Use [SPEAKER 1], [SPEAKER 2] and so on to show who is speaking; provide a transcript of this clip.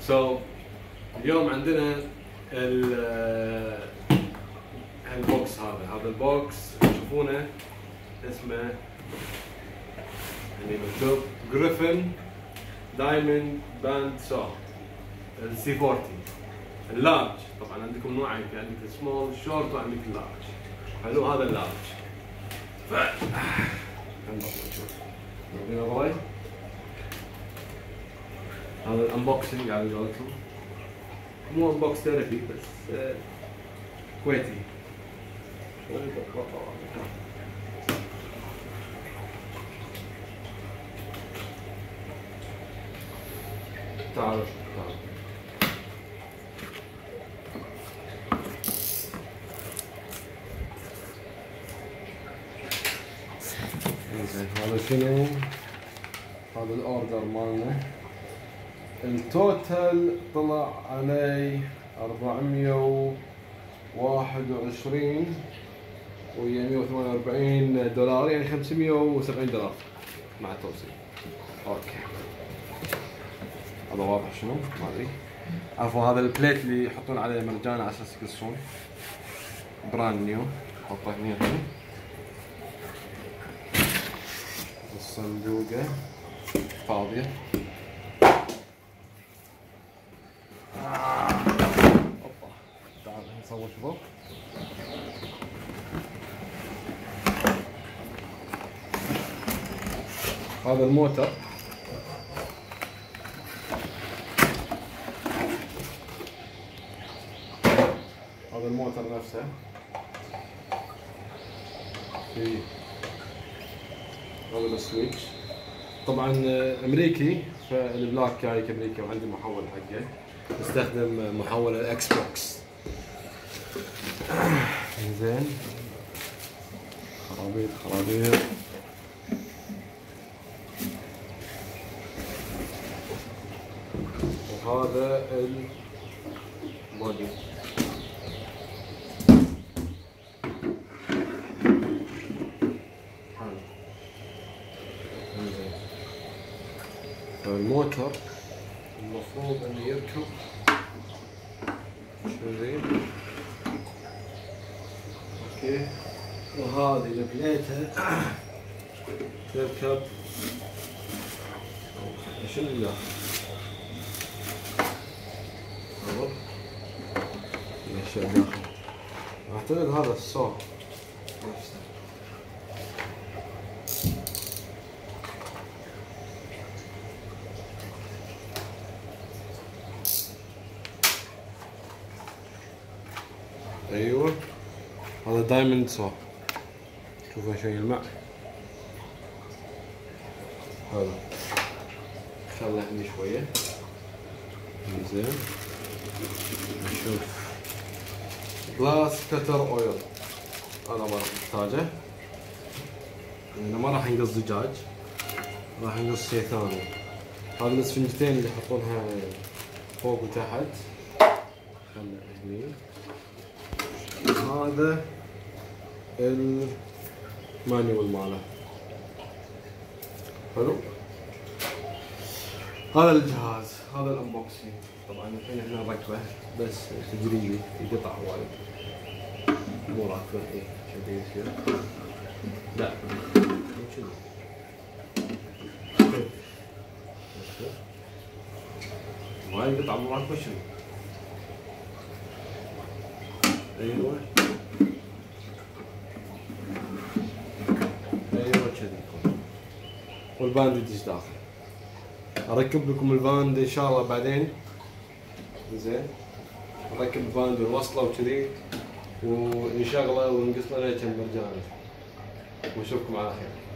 [SPEAKER 1] So so, اليوم عندنا ال ال box هذا. هذا ال box تشوفونه اسمه يعني مكتوب Gryphon Diamond Band Saw ال C 40 ال large طبعا عندكم نوعين في عندك ال small short وعندك ال large حلو هذا ال large ف نشوف هذا ال unboxing على قولتهم مو Unbox Therapy بس كويتي تعال تعال هذا شنو؟ هذا ال order مالنا ال total طلع علي 421 ويا 148 دولار يعني 570 دولار مع التوصيل. Okay. هذا واضح شنو؟ ما أدري. عفوا هذا ال plate اللي يحطون عليه مرجان على أساس يقصون براند نيو حطه هنا هنا الصندوقة نصور شباب هذا الموتر. هذا الموتر نفسه. في هذا ال switch. طبعا أمريكي فال plug جاي امريكي وعندي محول حقه. استخدم محول ال Xbox. زين خرابيط خرابيط. وهذا البودي. فالموتر المفروض إنه يركب. شو زين أوكي. وهذه البليته تركب. شنو اللي داخل؟ أعتقد هذا الصوت. أيوه. هذا دايموند صو شوفوا شوي يلمع هذا. خله عندي شوية. زين. نشوف. جلاس كتر اويل هذا ما راح نحتاجه. لأنه ما راح نقص زجاج. راح نقص شيء ثاني. هذه الاسفنجتين اللي يحطونها فوق وتحت. خله هني. هذا. ال manual ماله حلو؟ هذا الجهاز هذا ال unboxing. طبعا الحين إحنا نركبه بس تجريبي في قطع وايد. مو راكبه إيه كذي يصير لا. وايد قطع مو راكبه شنو أيوه. كذي وال band يدش داخل. أركب لكم الباند إن شاء الله بعدين. زين. نركب ال band ونوصله وكذي. ونشغله ونقص له كم مرجاني ونشوفكم على خير.